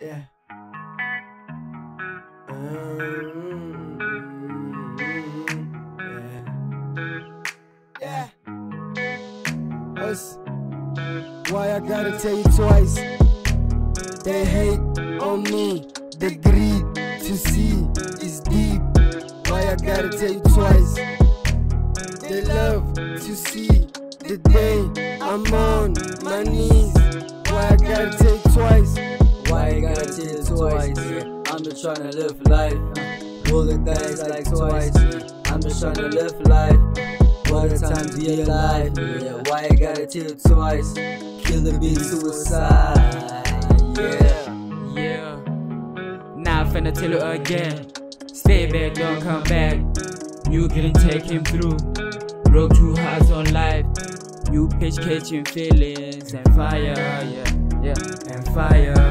Yeah. Um, yeah. Yeah. Why I gotta tell you twice? They hate on me. The greed to see is deep. Why I gotta tell you twice? They love to see the day I'm on my knees. It twice? I'm just tryna live life. Roll the dice like twice. I'm just tryna live life. What a time to be alive. Yeah, why you gotta tell it twice? Kill the beat suicide. Yeah. Yeah. Now I'm finna tell you again. Stay back, don't come back. You can take him through. Broke two hearts on life. You pitch catching feelings and fire, yeah, yeah, and fire.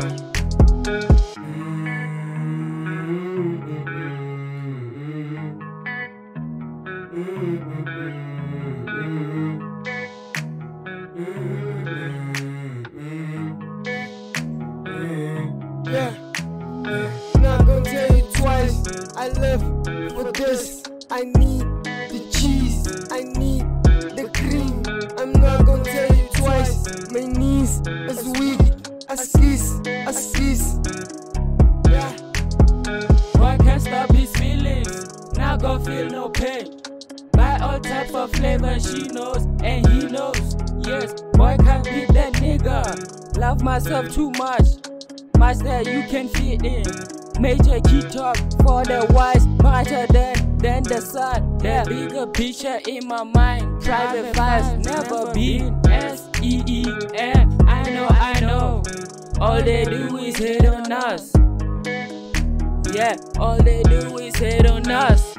Yeah. I'm not gonna tell you twice. I for this. I need the cheese. I need the cream. I'm not gonna tell you twice. My knees is weak. I squeeze. I squeeze. Yeah. Boy can't stop feel no pain. Buy all type of flavor she knows and he knows. Yes, boy can't beat that nigga. Love myself too much, much that you can fit in. Major key talk for the wise, brighter than than the sun. The bigger picture in my mind. Private files never been S E E N. I know, I know. All they do is hate on us. Yeah, all they do is hate on us.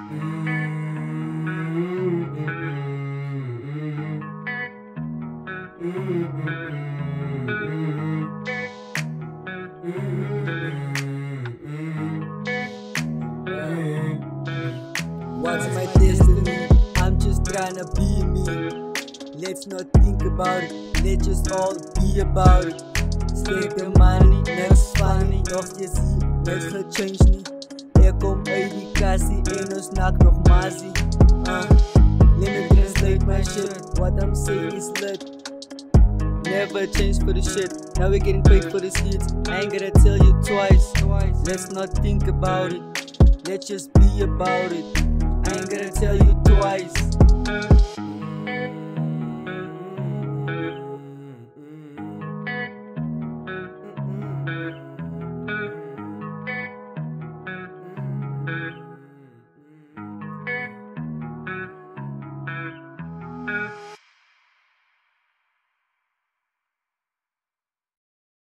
What's my destiny? I'm just tryna be me. Let's not think about it, let's just all be about it. Steek de money, niks funny, nog steeds hier, niks gechange niet. Ik kom uit die kassie en ons nak nog mazzy. Uh, let me translate my shit, what I'm saying is lit. Never change for the shit. Now we're getting paid for this hit. I ain't gonna tell you twice. Let's not think about it. Let's just be about it. Ain't gonna tell you twice.